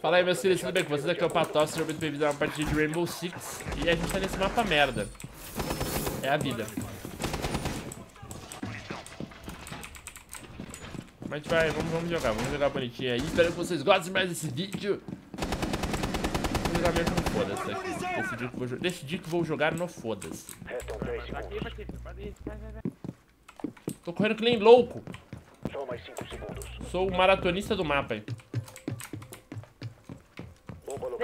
Fala aí, meus filhos, tudo bem com vocês? Aqui é o Pató, sejam muito bem-vindos a uma partida de Rainbow Six. E a gente tá nesse mapa merda. É a vida. Mas a gente vai, vamos, vamos jogar, vamos jogar bonitinho aí. Espero que vocês gostem mais desse vídeo. Vou jogar mesmo no foda-se. Decidi que, vou, decidi que vou jogar no foda-se. Tô correndo que nem louco. Só mais 5 segundos. Sou o maratonista do mapa, hein.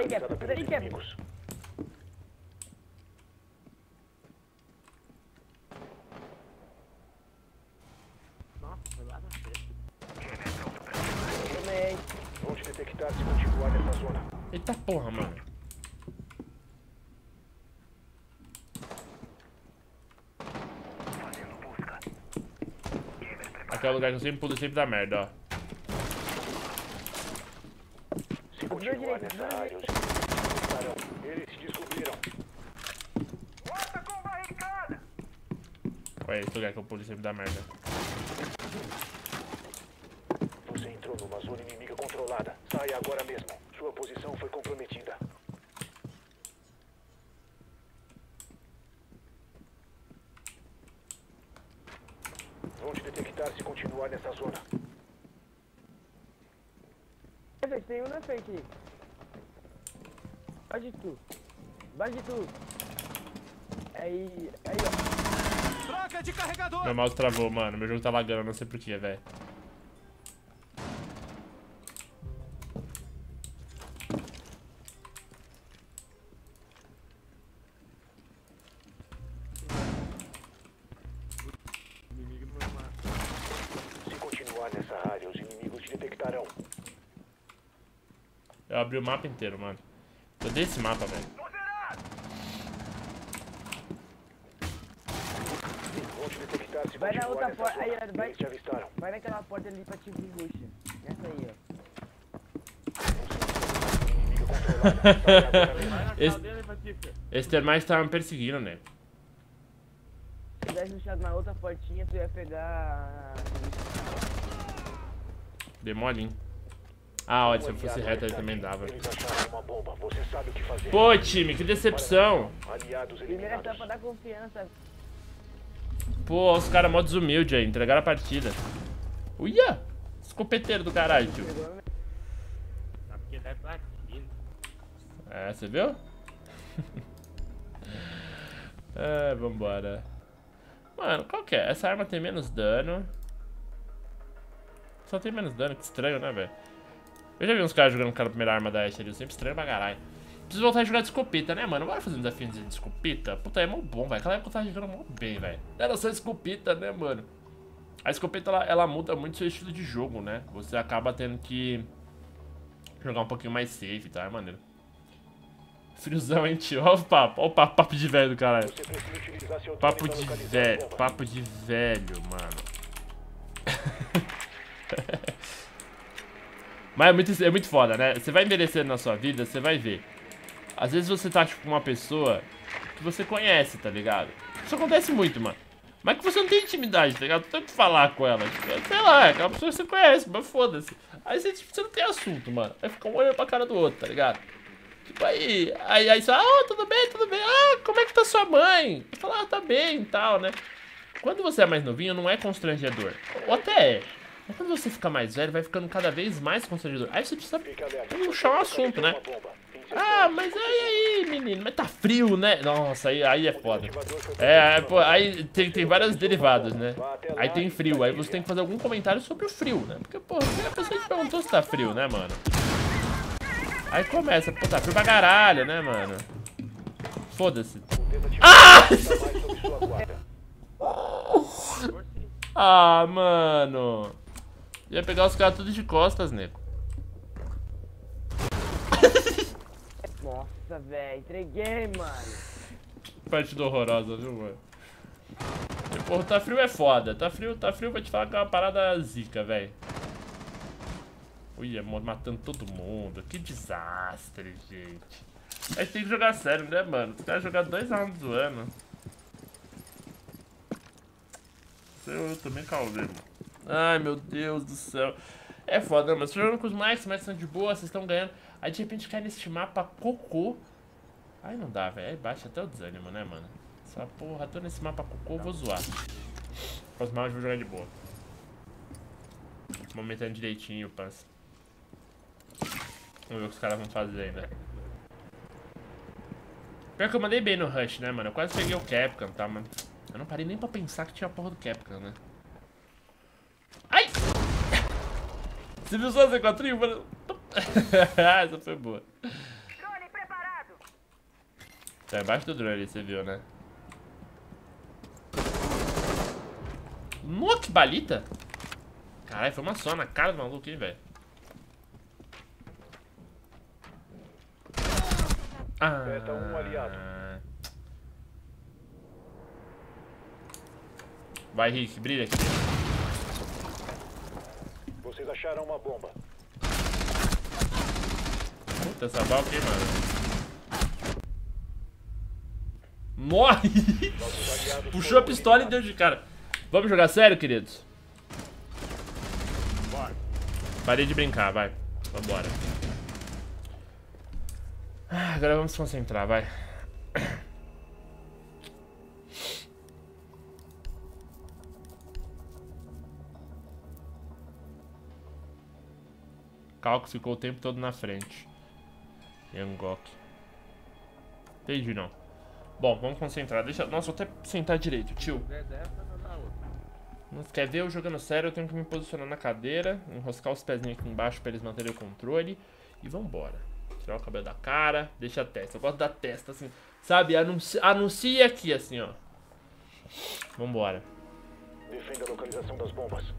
Te detectar se zona. Eita porra, mano. Aqui é o lugar que eu sempre pulo sempre dá merda, ó. Se continuar nessa área, os Eles descobriram. Olha esse lugar que eu pulo e sempre dá merda. Você entrou numa zona inimiga controlada. Saia agora mesmo. Sua posição foi comprometida. Vão te detectar se continuar nessa zona. Tem um na frente aí. Bate tu. Bate tu. Aí, aí, ó. Troca de carregador! Meu mouse travou, mano. Meu jogo tá lagando, não sei porquê, velho. Se continuar nessa área, os inimigos te detectarão. Eu abri o mapa inteiro, mano. Dei esse mapa, velho. Vai na outra porta. Aí, vai. Vai naquela porta ali pra te vir roxa. Nessa aí, ó. Esse, esse termite tava me perseguindo, né? Se tivesse deixado na outra portinha, tu ia pegar. Dei molinho. Ah, olha, se eu fosse reto ele também dava. Pô, time, que decepção. Aliados Primeira eliminados. etapa da confiança. Pô, os caras mó desumilde aí, entregaram a partida. Uia! Escopeteiro do caralho, tio. É, você viu? é, vambora. Mano, qual que é? Essa arma tem menos dano. Só tem menos dano, que estranho, né, velho? Eu já vi uns caras jogando com aquela primeira arma da Ashe ali, eu sempre estranho pra caralho. Preciso voltar a jogar de escopeta, né, mano? Bora fazer um desafio de escopeta? Puta, é mó bom, velho. Aquela época eu tava jogando mó bem, velho. Era só escopeta, né, mano? A escopeta, ela, ela muda muito seu estilo de jogo, né? Você acaba tendo que jogar um pouquinho mais safe, tá? É maneiro. Friozão, hein, tio? Olha o papo, olha o papo, papo de velho do caralho. Papo de a velho, papo de velho, mano. Mas é muito, é muito foda, né? Você vai envelhecendo na sua vida, você vai ver. Às vezes você tá, tipo, com uma pessoa que você conhece, tá ligado? Isso acontece muito, mano. Mas que você não tem intimidade, tá ligado? Tanto falar com ela. Tipo, sei lá, é aquela pessoa que você conhece, mas foda-se. Aí você, tipo, você não tem assunto, mano. Aí fica um olhando pra cara do outro, tá ligado? Tipo, aí, aí, aí você fala, ah, tudo bem, tudo bem. Ah, como é que tá sua mãe? Eu falo, ah, tá bem e tal, né? Quando você é mais novinho, não é constrangedor. Ou até é. Mas quando você fica mais velho, vai ficando cada vez mais constrangedor. Aí você precisa puxar um assunto, né? Ah, mas aí, aí, menino, mas tá frio, né? Nossa, aí, aí é foda. É, é, pô, aí tem, tem várias derivadas, né? Aí tem frio, aí você tem que fazer algum comentário sobre o frio, né? Porque, pô, a pessoa te perguntou se tá frio, né, mano? Aí começa, pô, tá frio pra caralho, né, mano? Foda-se. Ah! Ah, mano. Ia pegar os caras tudo de costas, nego. Nossa, velho. Entreguei, mano. Partida horrorosa, viu, mano? E, Porra, tá frio é foda. Tá frio, tá frio, vou te falar que é uma parada zica, velho. Ui, mo- matando todo mundo. Que desastre, gente. A gente tem que jogar sério, né, mano? Os caras jogar dois rounds do ano. Eu, eu também causei, mano. Ai, meu Deus do céu. É foda, mas jogando com os Max, os Max são de boa, vocês estão ganhando. Aí de repente cai nesse mapa cocô. Aí não dá, velho. Aí baixa até o desânimo, né, mano? Essa porra, tô nesse mapa cocô, vou zoar. Round eu vou jogar de boa. Momentando direitinho passe. Vamos ver o que os caras vão fazer ainda. Pior que eu mandei bem no Rush, né, mano? Eu quase peguei o Capcom, tá, mano? Eu não parei nem pra pensar que tinha a porra do Capcom, né? Ai! Você viu só essa quatrinho? Essa foi boa. Drone preparado. Tá embaixo do drone ali, você viu, né? Nossa, que balita! Caralho, foi uma só na cara do maluco, hein, velho? Ah. Um. Vai, Rick, brilha aqui. Vocês acharam uma bomba. Puta, essa bala aqui, mano. Morre! Puxou a pistola e deu de cara. Vamos jogar sério, queridos? Parei de brincar, vai. Vambora. Ah, Agora vamos se concentrar, vai. Calcos ficou o tempo todo na frente. Yangok. Entendi, não. Bom, vamos concentrar. Deixa... Nossa, vou até sentar direito, tio. Não quer ver eu jogando sério, eu tenho que me posicionar na cadeira, enroscar os pezinhos aqui embaixo pra eles manterem o controle. E vambora. Tirar o cabelo da cara, deixa a testa. Eu gosto da testa, assim, sabe? Anunci... Anuncia aqui, assim, ó. Vambora. Defenda a localização das bombas.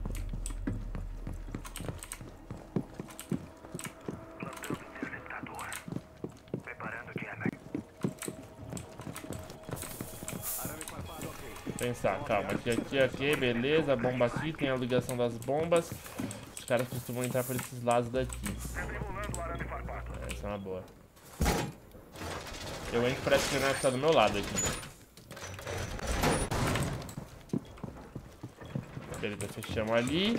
Pensar, calma. Aqui, aqui, aqui, beleza. Bomba aqui, tem a ligação das bombas. Os caras costumam entrar por esses lados daqui. Essa é uma boa. Eu entro parece que o Neto tá do meu lado aqui. Beleza, fechamos ali.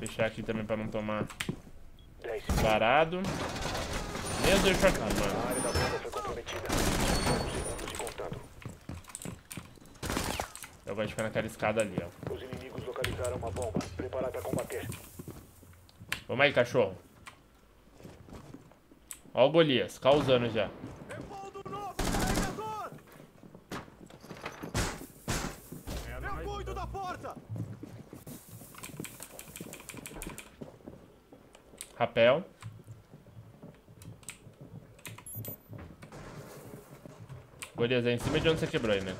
Fechar aqui também pra não tomar 10 varado. Meu Deus, pra cá, mano. área da bomba foi comprometida. 5 segundos e contando. Eu gosto de ficar naquela escada ali, ó. Os inimigos localizaram uma bomba. Preparado a combater. Vamos aí, cachorro. Ó o Golias, causando já. Da porta! Rapel. Golias, é em cima de onde você quebrou aí, né?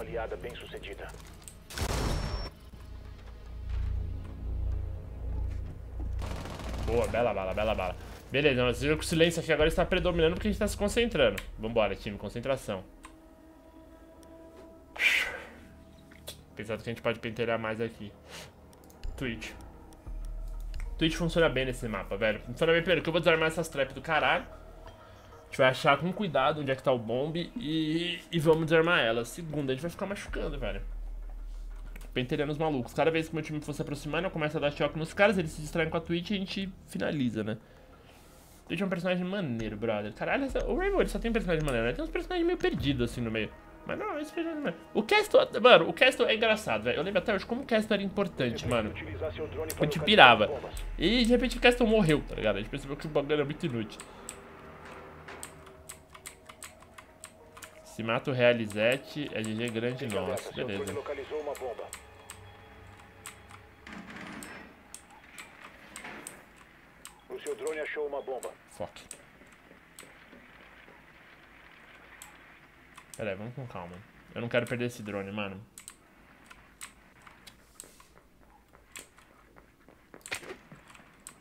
aliada bem sucedida. Boa, bela bala, bela bala. Beleza, mas o silêncio aqui agora está predominando porque a gente está se concentrando. Vambora, time, concentração. Pensado que a gente pode pentelhar mais aqui. Twitch. Twitch funciona bem nesse mapa, velho. Funciona bem, primeiro, que eu vou desarmar essas traps do caralho. A gente vai achar com cuidado onde é que tá o bombe e, e vamos desarmar elas. Segundo, a gente vai ficar machucando, velho. Pentelhando os malucos. Cada vez que meu time for se aproximando, eu começo a dar choque nos caras, eles se distraem com a Twitch e a gente finaliza, né? Twitch é um personagem maneiro, brother. Caralho, essa- o Rainbow só tem personagem maneiro, né? Tem uns personagens meio perdidos assim no meio. Mas não, esse personagem é maneiro. O Castle, mano, o Castle é engraçado, velho. Eu lembro até hoje como o Castle era importante, mano. Utilizar seu drone Eu para te localizar pirava. E de repente o Castle morreu, tá ligado? A gente percebeu que o bagulho era muito inútil. Se mata o Realizete, é GG grande nossa, beleza. localizou uma bomba. O seu drone achou uma bomba. Fuck. Pera aí, vamos com calma. Eu não quero perder esse drone, mano.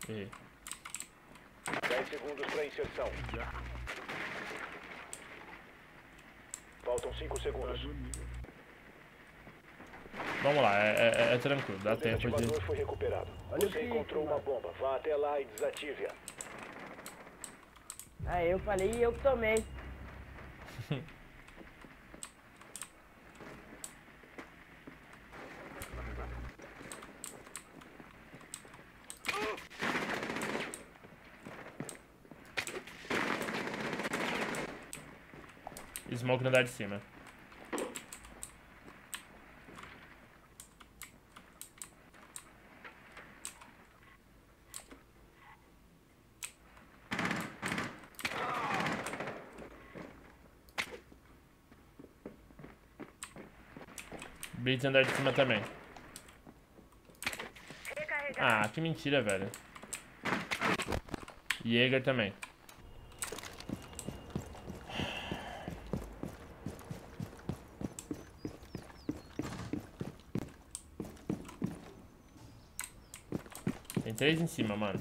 E 10 segundos para inserção. Faltam 5 segundos. Vamos lá, é, é- é tranquilo, dá O tempo de. foi recuperado. Olha Você encontrou uma bomba. Vá até lá e desative-a. Ah, eu falei e eu que tomei. Smoke no andar de cima. Blitz andar de cima também. Ah, que mentira, velho. Jäger também. Três em cima, mano.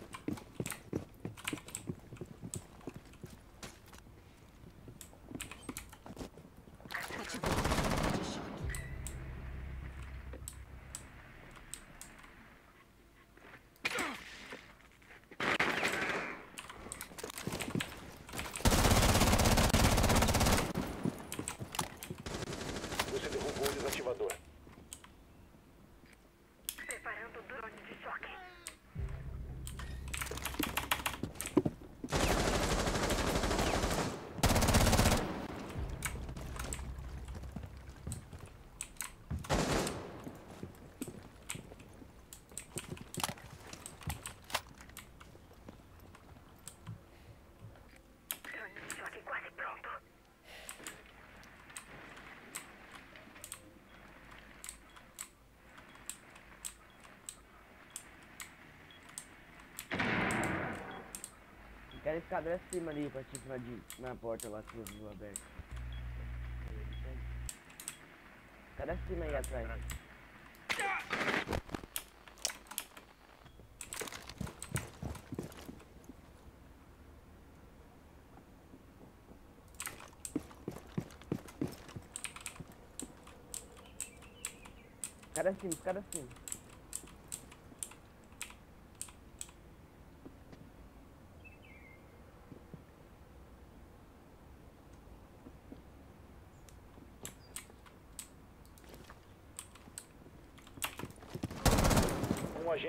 Quero escada acima ali pra te invadir na porta lá que eu viu aberta. Cadê acima aí atrás? Escada acima, escada acima.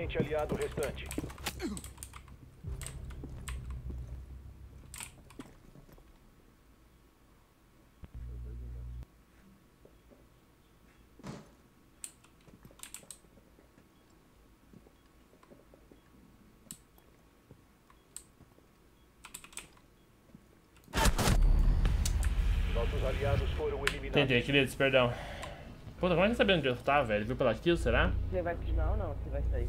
Agente aliado restante. Nossos aliados foram eliminados. Entendi, queridos, perdão. Puta, como é que você sabendo onde eu tava, velho? Viu pela kill, será? Você vai continuar ou não? Você vai sair?